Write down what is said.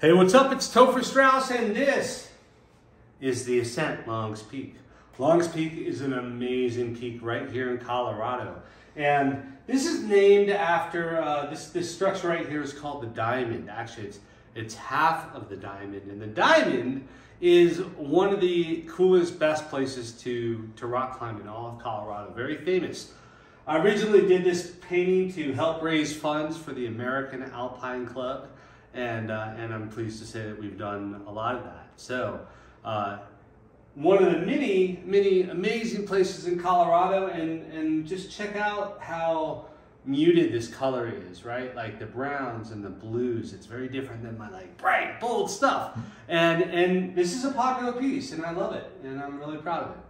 Hey, what's up? It's Topher Straus, and this is the Ascent Longs Peak. Longs Peak is an amazing peak right here in Colorado. And this is named after, uh, this, this structure right here is called the Diamond. Actually, it's, it's half of the Diamond. And the Diamond is one of the coolest, best places to, to rock climb in all of Colorado. Very famous. I originally did this painting to help raise funds for the American Alpine Club and uh, and I'm pleased to say that we've done a lot of that. So. Uh, one of the many, many amazing places in Colorado, and, and just check out how muted this color is, right? Like the browns and the blues, it's very different than my like bright, bold stuff. And, and this is a popular piece, and I love it, and I'm really proud of it.